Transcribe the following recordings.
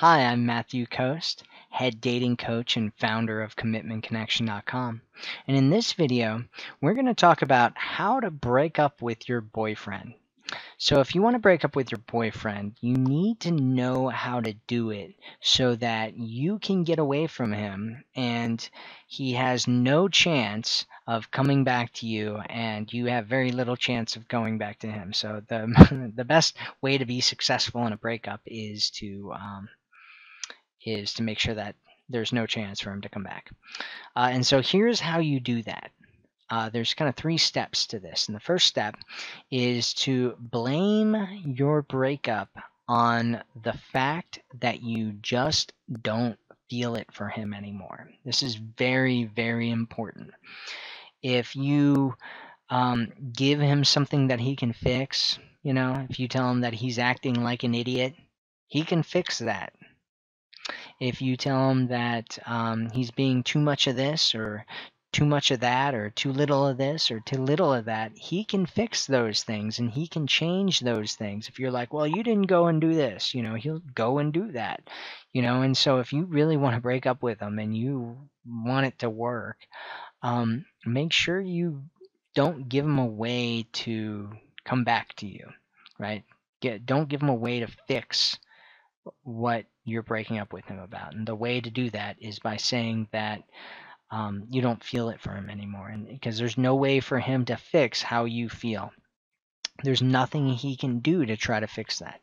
Hi, I'm Matthew Coast, head dating coach and founder of CommitmentConnection.com. And in this video, we're going to talk about how to break up with your boyfriend. So, if you want to break up with your boyfriend, you need to know how to do it so that you can get away from him and he has no chance of coming back to you and you have very little chance of going back to him. So, the, the best way to be successful in a breakup is to um, is to make sure that there's no chance for him to come back. Uh, and so here's how you do that. Uh, there's kind of three steps to this. And the first step is to blame your breakup on the fact that you just don't feel it for him anymore. This is very, very important. If you um, give him something that he can fix, you know, if you tell him that he's acting like an idiot, he can fix that if you tell him that um, he's being too much of this or too much of that or too little of this or too little of that, he can fix those things and he can change those things. If you're like, well, you didn't go and do this, you know, he'll go and do that, you know. And so if you really want to break up with him and you want it to work, um, make sure you don't give him a way to come back to you, right? Get, don't give him a way to fix what you're breaking up with him about. And the way to do that is by saying that um, you don't feel it for him anymore. And because there's no way for him to fix how you feel. There's nothing he can do to try to fix that.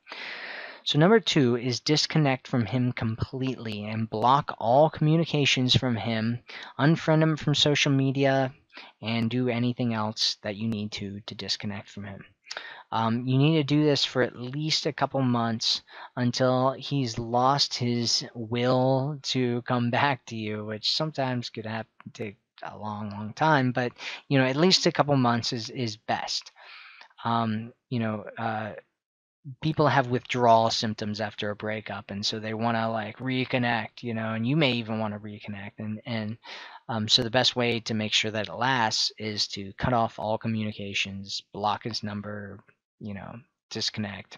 So number two is disconnect from him completely and block all communications from him, unfriend him from social media, and do anything else that you need to to disconnect from him. Um, you need to do this for at least a couple months until he's lost his will to come back to you, which sometimes could happen take a long, long time. But you know, at least a couple months is is best. Um, you know, uh, people have withdrawal symptoms after a breakup, and so they want to like reconnect. You know, and you may even want to reconnect, and and um, so the best way to make sure that it lasts is to cut off all communications, block his number, you know, disconnect,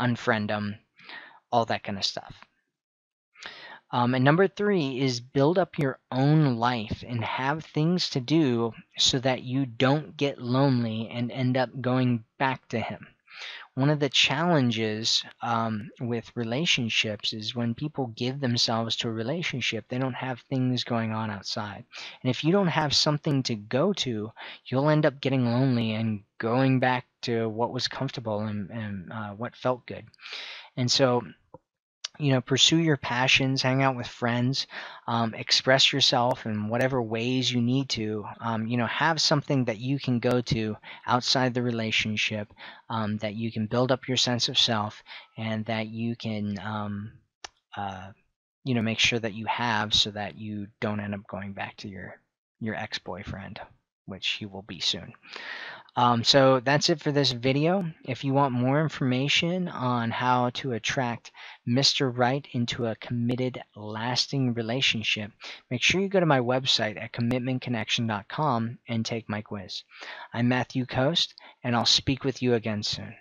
unfriend him all that kind of stuff. Um, and number three is build up your own life and have things to do so that you don't get lonely and end up going back to him one of the challenges um, with relationships is when people give themselves to a relationship, they don't have things going on outside. And if you don't have something to go to, you'll end up getting lonely and going back to what was comfortable and, and uh, what felt good. And so you know pursue your passions hang out with friends um, express yourself in whatever ways you need to um, you know have something that you can go to outside the relationship um, that you can build up your sense of self and that you can um, uh, you know make sure that you have so that you don't end up going back to your your ex-boyfriend which he will be soon um, so that's it for this video. If you want more information on how to attract Mr. Right into a committed, lasting relationship, make sure you go to my website at commitmentconnection.com and take my quiz. I'm Matthew Coast, and I'll speak with you again soon.